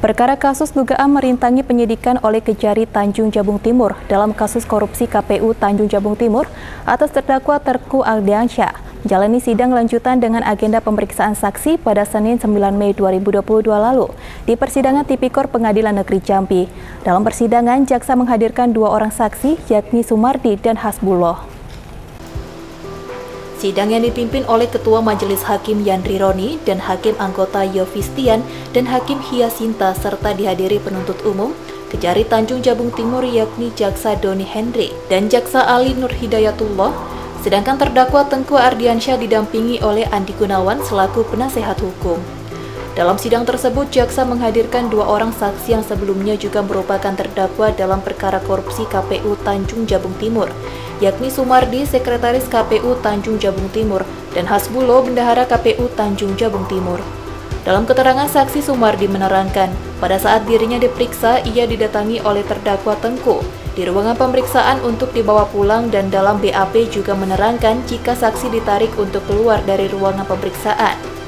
Perkara kasus dugaan merintangi penyidikan oleh Kejari Tanjung Jabung Timur dalam kasus korupsi KPU Tanjung Jabung Timur atas terdakwa Terku Aldiansyah jalani sidang lanjutan dengan agenda pemeriksaan saksi pada Senin 9 Mei 2022 lalu di persidangan Tipikor Pengadilan Negeri Jambi. Dalam persidangan, jaksa menghadirkan dua orang saksi yakni Sumardi dan Hasbullah. Sidang yang dipimpin oleh Ketua Majelis Hakim Yandri Roni dan Hakim anggota Yovistian dan Hakim Hiasinta serta dihadiri penuntut umum Kejari Tanjung Jabung Timur yakni Jaksa Doni Hendri dan Jaksa Ali Nur Hidayatullah sedangkan terdakwa Tengku Ardiansyah didampingi oleh Andi Gunawan selaku penasehat hukum. Dalam sidang tersebut, jaksa menghadirkan dua orang saksi yang sebelumnya juga merupakan terdakwa dalam perkara korupsi KPU Tanjung Jabung Timur, yakni Sumardi, Sekretaris KPU Tanjung Jabung Timur, dan Hasbulo, Bendahara KPU Tanjung Jabung Timur. Dalam keterangan saksi Sumardi menerangkan, pada saat dirinya diperiksa, ia didatangi oleh terdakwa Tengku di ruangan pemeriksaan untuk dibawa pulang dan dalam BAP juga menerangkan jika saksi ditarik untuk keluar dari ruangan pemeriksaan.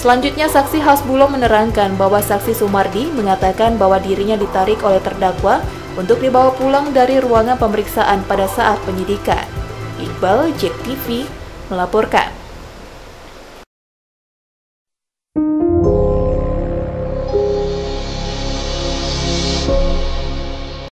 Selanjutnya, saksi Hasbulo menerangkan bahwa saksi Sumardi mengatakan bahwa dirinya ditarik oleh terdakwa untuk dibawa pulang dari ruangan pemeriksaan pada saat penyidikan. Iqbal, Jek TV, melaporkan.